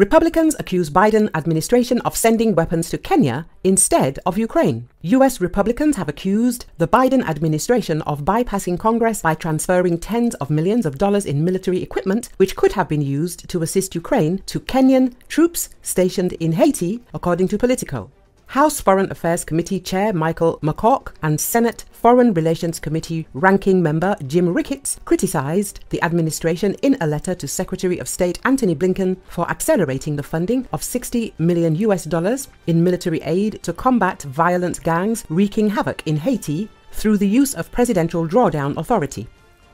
Republicans accuse Biden administration of sending weapons to Kenya instead of Ukraine. US Republicans have accused the Biden administration of bypassing Congress by transferring tens of millions of dollars in military equipment which could have been used to assist Ukraine to Kenyan troops stationed in Haiti, according to Politico. House Foreign Affairs Committee Chair Michael McCaulk and Senate Foreign Relations Committee Ranking Member Jim Ricketts criticized the administration in a letter to Secretary of State Antony Blinken for accelerating the funding of 60 million US dollars in military aid to combat violent gangs wreaking havoc in Haiti through the use of Presidential Drawdown Authority.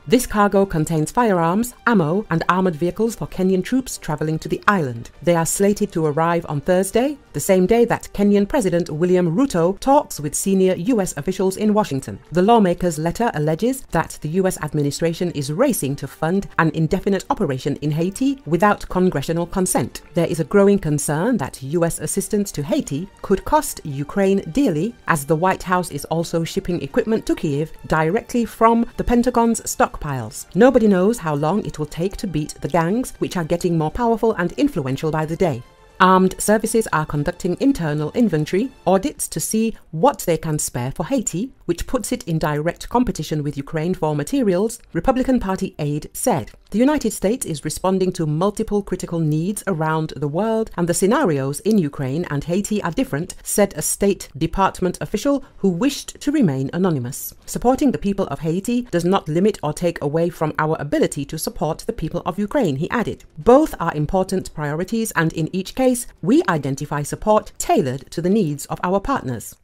This cargo contains firearms, ammo, and armored vehicles for Kenyan troops traveling to the island. They are slated to arrive on Thursday, the same day that Kenyan President William Ruto talks with senior U.S. officials in Washington. The lawmaker's letter alleges that the U.S. administration is racing to fund an indefinite operation in Haiti without congressional consent. There is a growing concern that U.S. assistance to Haiti could cost Ukraine dearly, as the White House is also shipping equipment to Kiev directly from the Pentagon's stock stockpiles. Nobody knows how long it will take to beat the gangs, which are getting more powerful and influential by the day. Armed services are conducting internal inventory audits to see what they can spare for Haiti, which puts it in direct competition with Ukraine for materials, Republican Party aide said. The United States is responding to multiple critical needs around the world, and the scenarios in Ukraine and Haiti are different, said a State Department official who wished to remain anonymous. Supporting the people of Haiti does not limit or take away from our ability to support the people of Ukraine, he added. Both are important priorities, and in each case, we identify support tailored to the needs of our partners.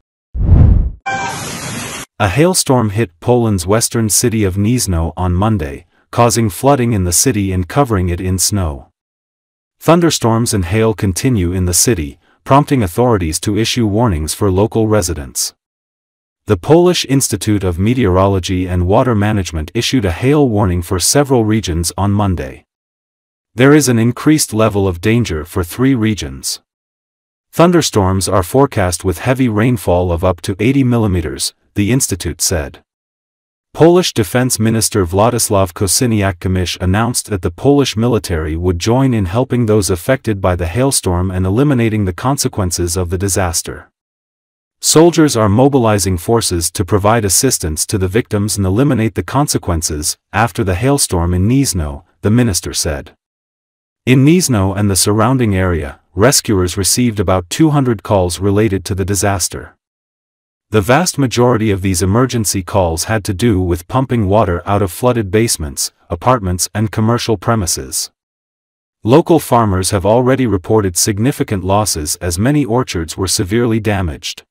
A hailstorm hit Poland's western city of Gniezno on Monday, causing flooding in the city and covering it in snow. Thunderstorms and hail continue in the city, prompting authorities to issue warnings for local residents. The Polish Institute of Meteorology and Water Management issued a hail warning for several regions on Monday. There is an increased level of danger for three regions. Thunderstorms are forecast with heavy rainfall of up to 80 millimeters, the institute said. Polish Defense Minister Władysław Kosiniak-Kamysz announced that the Polish military would join in helping those affected by the hailstorm and eliminating the consequences of the disaster. Soldiers are mobilizing forces to provide assistance to the victims and eliminate the consequences after the hailstorm in Gniezno, the minister said. In Gniezno and the surrounding area, rescuers received about 200 calls related to the disaster. The vast majority of these emergency calls had to do with pumping water out of flooded basements, apartments and commercial premises. Local farmers have already reported significant losses as many orchards were severely damaged.